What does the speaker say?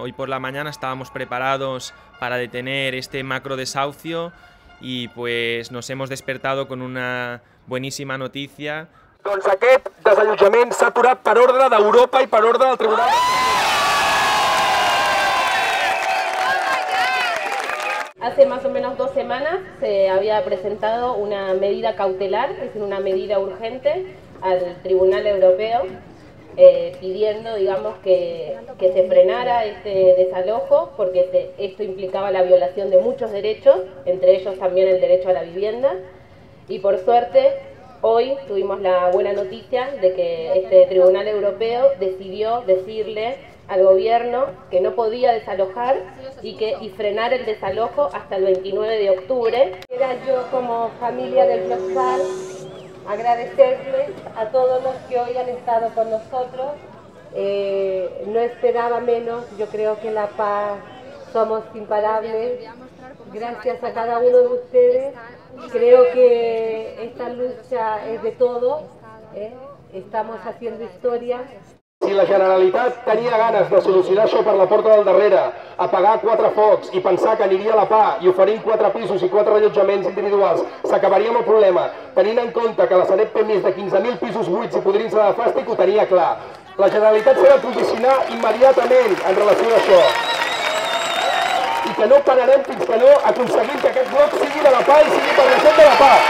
Hoy por la mañana estábamos preparados para detener este macro desahucio y pues nos hemos despertado con una buenísima noticia. Doncs aquest desallotjament s'ha aturat per ordre d'Europa i per ordre del Tribunal... Hace más o menos dos semanas se había presentado una medida cautelar, es decir, una medida urgente al Tribunal Europeo eh, pidiendo, digamos, que, que, se frenara este desalojo, porque esto implicaba la violación de muchos derechos, entre ellos también el derecho a la vivienda. Y por suerte, hoy tuvimos la buena noticia de que este Tribunal Europeo decidió decirle al gobierno que no podía desalojar y, que, y frenar el desalojo hasta el 29 de octubre. Era yo como familia del Fiosal agradecerles a todos los que hoy han estado con nosotros. Eh, no esperaba menos, yo creo que la paz somos imparables. Gracias a cada uno de ustedes. Creo que esta lucha es de todos. ¿eh? Estamos haciendo historia. Si la Generalitat tenia ganes de solucionar això per la porta del darrere, apagar quatre focs i pensar que aniria a la PA i oferint quatre pisos i quatre rellotjaments individuals s'acabaria amb el problema, tenint en compte que la Sareb té més de 15.000 pisos buits i podrint-se de fàstic, ho tenia clar. La Generalitat s'ha de posicionar immediatament en relació a això. I que no pararem fins que no aconseguim que aquest bloc sigui de la PA i sigui per la gent de la PA.